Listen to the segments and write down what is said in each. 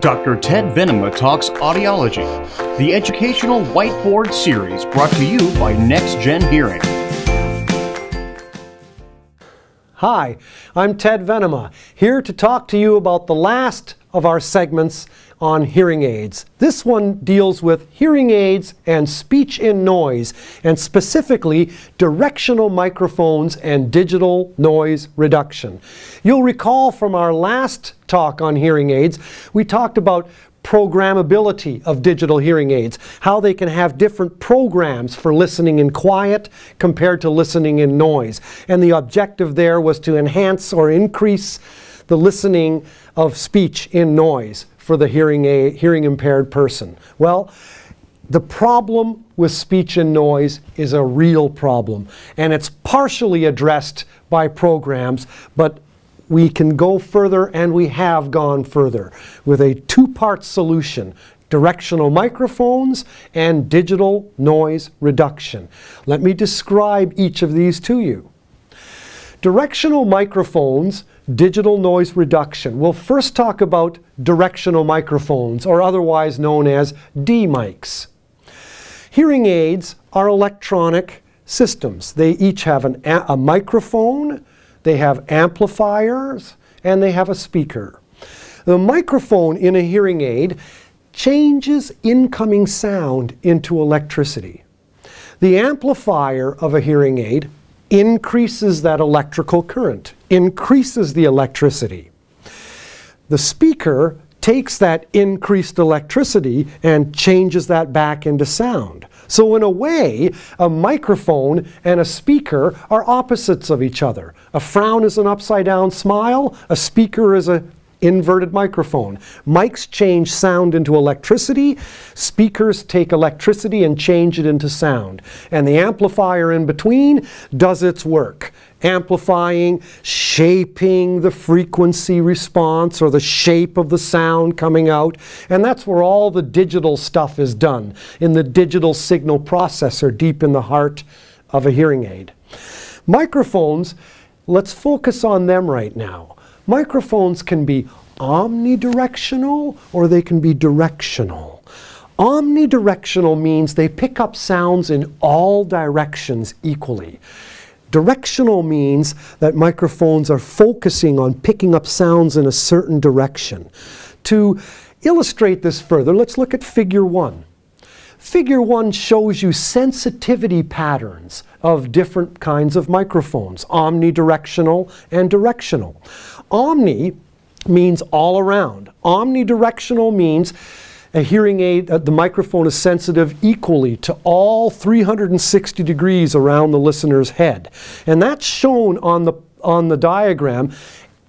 Dr. Ted Venema Talks Audiology, the educational whiteboard series brought to you by NexGen Hearing. Hi, I'm Ted Venema, here to talk to you about the last of our segments on hearing aids. This one deals with hearing aids and speech in noise, and specifically directional microphones and digital noise reduction. You'll recall from our last talk on hearing aids, we talked about programmability of digital hearing aids, how they can have different programs for listening in quiet compared to listening in noise. And the objective there was to enhance or increase the listening of speech in noise for the hearing, hearing impaired person? Well, the problem with speech and noise is a real problem, and it's partially addressed by programs, but we can go further, and we have gone further with a two-part solution directional microphones and digital noise reduction. Let me describe each of these to you. Directional microphones digital noise reduction. We'll first talk about directional microphones, or otherwise known as D-mics. Hearing aids are electronic systems. They each have an, a microphone, they have amplifiers, and they have a speaker. The microphone in a hearing aid changes incoming sound into electricity. The amplifier of a hearing aid increases that electrical current, increases the electricity. The speaker takes that increased electricity and changes that back into sound. So in a way, a microphone and a speaker are opposites of each other. A frown is an upside down smile, a speaker is a inverted microphone. Mics change sound into electricity. Speakers take electricity and change it into sound. And the amplifier in between does its work. Amplifying, shaping the frequency response or the shape of the sound coming out. And that's where all the digital stuff is done, in the digital signal processor deep in the heart of a hearing aid. Microphones, let's focus on them right now. Microphones can be omnidirectional or they can be directional. Omnidirectional means they pick up sounds in all directions equally. Directional means that microphones are focusing on picking up sounds in a certain direction. To illustrate this further, let's look at figure one. Figure one shows you sensitivity patterns of different kinds of microphones, omnidirectional and directional. Omni means all around. Omnidirectional means a hearing aid, uh, the microphone is sensitive equally to all 360 degrees around the listener's head. And that's shown on the, on the diagram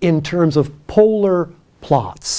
in terms of polar plots.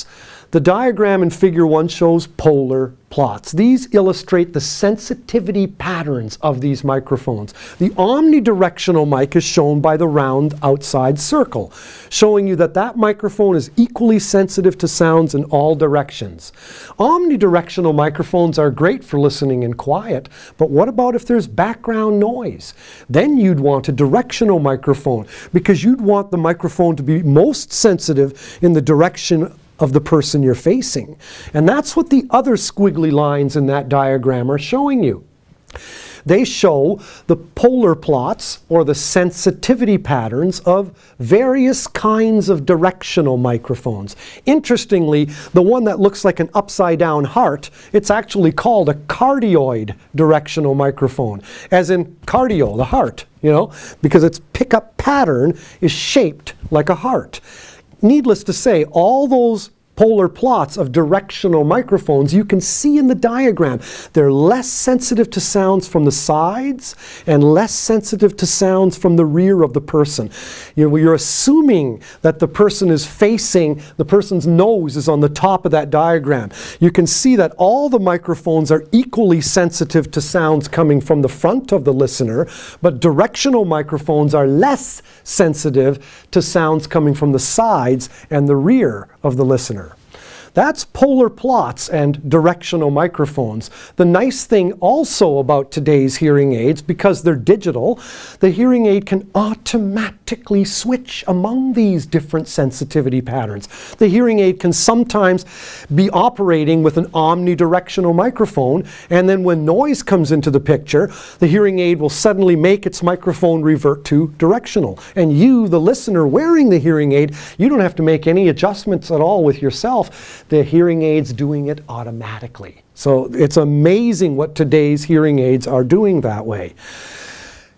The diagram in figure one shows polar plots. These illustrate the sensitivity patterns of these microphones. The omnidirectional mic is shown by the round outside circle, showing you that that microphone is equally sensitive to sounds in all directions. Omnidirectional microphones are great for listening in quiet, but what about if there's background noise? Then you'd want a directional microphone because you'd want the microphone to be most sensitive in the direction of the person you're facing. And that's what the other squiggly lines in that diagram are showing you. They show the polar plots or the sensitivity patterns of various kinds of directional microphones. Interestingly, the one that looks like an upside down heart, it's actually called a cardioid directional microphone, as in cardio, the heart, you know, because its pickup pattern is shaped like a heart needless to say, all those polar plots of directional microphones, you can see in the diagram, they're less sensitive to sounds from the sides and less sensitive to sounds from the rear of the person. You know, you're assuming that the person is facing, the person's nose is on the top of that diagram. You can see that all the microphones are equally sensitive to sounds coming from the front of the listener, but directional microphones are less sensitive to sounds coming from the sides and the rear of the listener. That's polar plots and directional microphones. The nice thing also about today's hearing aids, because they're digital, the hearing aid can automatically switch among these different sensitivity patterns. The hearing aid can sometimes be operating with an omnidirectional microphone, and then when noise comes into the picture, the hearing aid will suddenly make its microphone revert to directional. And you, the listener wearing the hearing aid, you don't have to make any adjustments at all with yourself. The hearing aid's doing it automatically. So it's amazing what today's hearing aids are doing that way.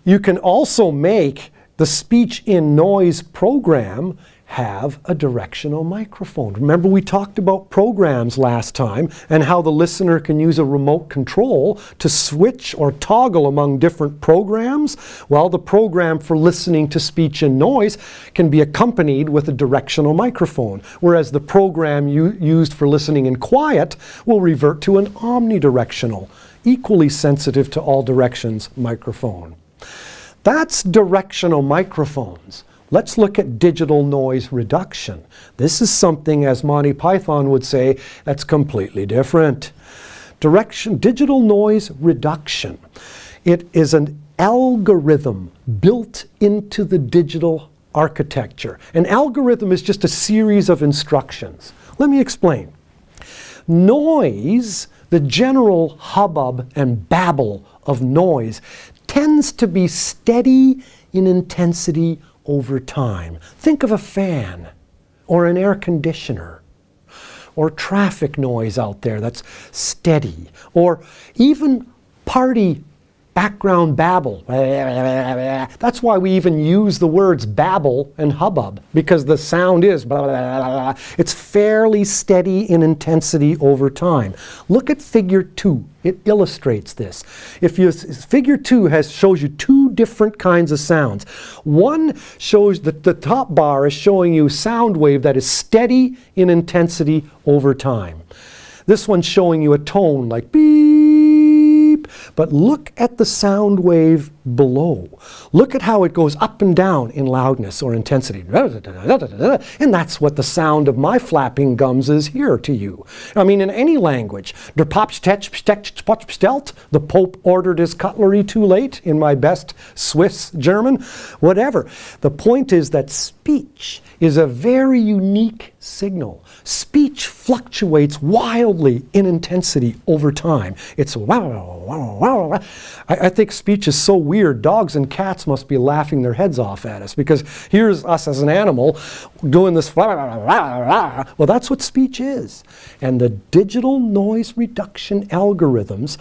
You can also make the speech in noise program have a directional microphone. Remember we talked about programs last time and how the listener can use a remote control to switch or toggle among different programs? Well, the program for listening to speech and noise can be accompanied with a directional microphone, whereas the program used for listening in quiet will revert to an omnidirectional, equally sensitive to all directions microphone. That's directional microphones. Let's look at digital noise reduction. This is something, as Monty Python would say, that's completely different. Direction, digital noise reduction. It is an algorithm built into the digital architecture. An algorithm is just a series of instructions. Let me explain. Noise, the general hubbub and babble of noise, tends to be steady in intensity over time. Think of a fan or an air conditioner or traffic noise out there that's steady or even party background babble. That's why we even use the words babble and hubbub, because the sound is It's fairly steady in intensity over time. Look at figure two. It illustrates this. If you figure two has shows you two different kinds of sounds. One shows that the top bar is showing you sound wave that is steady in intensity over time. This one's showing you a tone like beep but look at the sound wave below. Look at how it goes up and down in loudness or intensity. And that's what the sound of my flapping gums is here to you. I mean, in any language. Der Papst the Pope ordered his cutlery too late, in my best Swiss German, whatever. The point is that speech is a very unique signal. Speech fluctuates wildly in intensity over time. It's wow, wow, wow. I, I think speech is so weird. Dogs and cats must be laughing their heads off at us because here's us as an animal doing this. Well, that's what speech is. And the digital noise reduction algorithms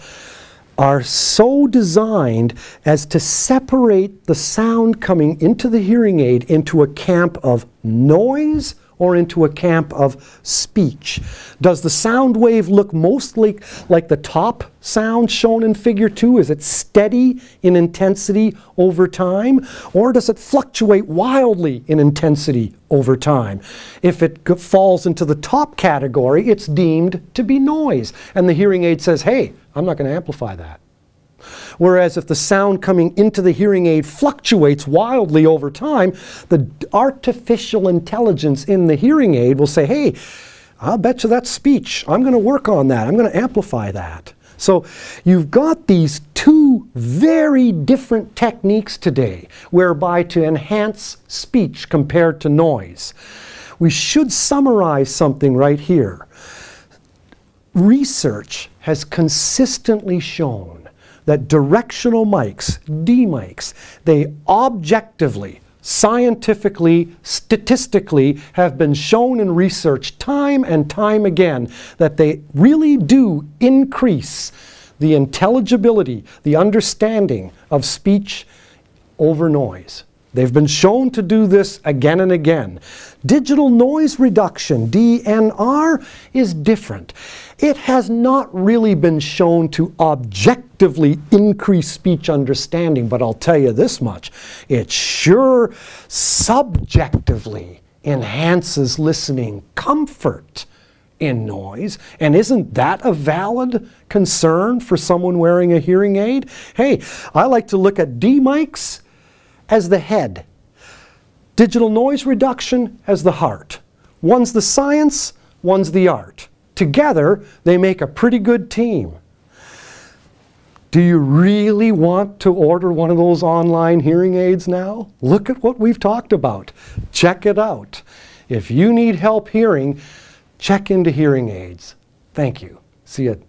are so designed as to separate the sound coming into the hearing aid into a camp of noise or into a camp of speech? Does the sound wave look mostly like the top sound shown in figure two? Is it steady in intensity over time? Or does it fluctuate wildly in intensity over time? If it falls into the top category, it's deemed to be noise. And the hearing aid says, hey, I'm not going to amplify that. Whereas if the sound coming into the hearing aid fluctuates wildly over time, the artificial intelligence in the hearing aid will say, hey, I'll bet you that's speech. I'm going to work on that. I'm going to amplify that. So you've got these two very different techniques today whereby to enhance speech compared to noise. We should summarize something right here. Research has consistently shown that directional mics, D mics, they objectively, scientifically, statistically have been shown in research time and time again that they really do increase the intelligibility, the understanding of speech over noise. They've been shown to do this again and again. Digital noise reduction, DNR, is different. It has not really been shown to objectively increase speech understanding, but I'll tell you this much. It sure subjectively enhances listening comfort in noise. And isn't that a valid concern for someone wearing a hearing aid? Hey, I like to look at D mics as the head, digital noise reduction as the heart. One's the science, one's the art. Together, they make a pretty good team. Do you really want to order one of those online hearing aids now? Look at what we've talked about. Check it out. If you need help hearing, check into hearing aids. Thank you. See you